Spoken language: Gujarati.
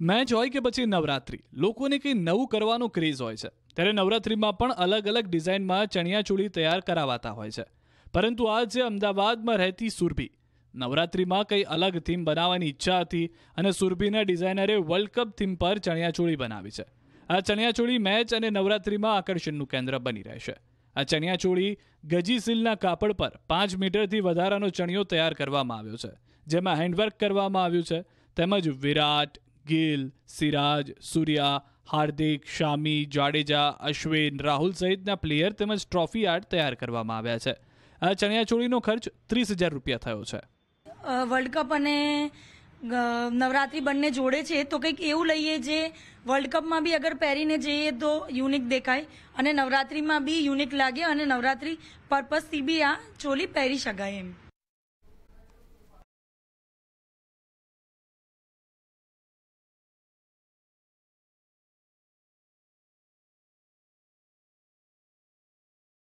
મેચ હોય કે પછી નવરાત્રી, લોકોને કંઈ નવું કરવાનો ક્રેઝ હોય છે. ત્યારે નવરાત્રીમાં પણ અલગ અલગ ડિઝાઇનમાં ચણિયાચોળી તૈયાર કરાવાતા હોય છે. પરંતુ આજે અમદાવાદમાં રહેતી સુરભી, નવરાત્રીમાં કંઈ અલગ થીમ બનાવવાની ઈચ્છા હતી અને સુરભીના ડિઝાઇનરે વર્લ્ડ કપ થીમ પર ચણિયાચોળી બનાવી છે. આ ચણિયાચોળી મેચ અને નવરાત્રીમાં આકર્ષણનું કેન્દ્ર બની રહેશે. આ ચણિયાચોળી ગજી સિલ્કના કાપડ પર પાંચ મીટરથી વધારાનો ચણિયો તૈયાર કરવામાં આવ્યો છે. જેમાં હેન્ડવર્ક કરવામાં આવ્યું છે. તેમજ વિરાટ ગિલ, સિરાજ, સૂર્યા, હાર્દિક, શામી, જાડેજા, અશ્વિન, રાહુલ સહિતના પ્લેયર તેમજ ટ્રોફી આર્ટ તૈયાર કરવામાં આવ્યા છે. આ ચણિયાચોળીનો ખર્ચ ત્રીસ હજાર રૂપિયા થયો છે. વર્લ્ડ કપ અને નવરાત્રી બંને જોડે છે, તો કંઈક એવું લઈએ જે વર્લ્ડ કપમાં બી અગર પહેરીને જઈએ તો યુનિક દેખાય અને નવરાત્રીમાં બી યુનિક લાગે અને નવરાત્રી પર્પઝથી બી આ ચોલી પહેરી શકાય એમ.